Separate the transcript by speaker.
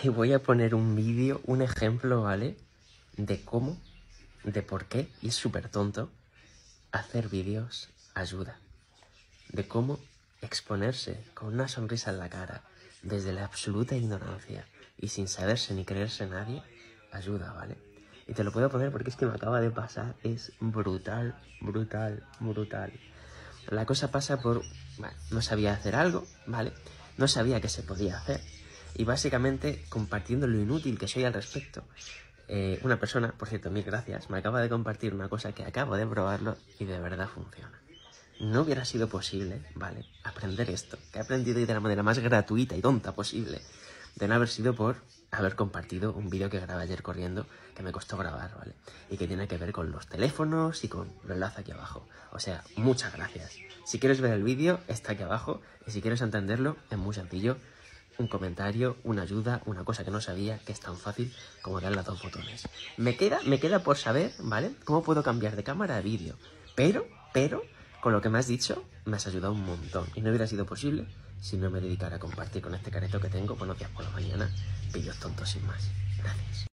Speaker 1: te voy a poner un vídeo, un ejemplo, ¿vale? De cómo, de por qué, y es súper tonto, hacer vídeos ayuda. De cómo exponerse con una sonrisa en la cara, desde la absoluta ignorancia y sin saberse ni creerse nadie, ayuda, ¿vale? Y te lo puedo poner porque es que me acaba de pasar, es brutal, brutal, brutal. La cosa pasa por, bueno, no sabía hacer algo, ¿vale? No sabía que se podía hacer. Y básicamente compartiendo lo inútil que soy al respecto. Eh, una persona, por cierto, mil gracias, me acaba de compartir una cosa que acabo de probarlo y de verdad funciona. No hubiera sido posible, ¿vale? Aprender esto, que he aprendido de la manera más gratuita y tonta posible, de no haber sido por haber compartido un vídeo que grabé ayer corriendo que me costó grabar, ¿vale? Y que tiene que ver con los teléfonos y con los enlace aquí abajo. O sea, muchas gracias. Si quieres ver el vídeo, está aquí abajo. Y si quieres entenderlo, es muy sencillo. Un comentario, una ayuda, una cosa que no sabía, que es tan fácil como darle a dos botones. Me queda, me queda por saber, ¿vale? Cómo puedo cambiar de cámara a vídeo. Pero, pero, con lo que me has dicho, me has ayudado un montón. Y no hubiera sido posible si no me dedicara a compartir con este careto que tengo buenos días por la mañana, vídeos tontos sin más. Gracias.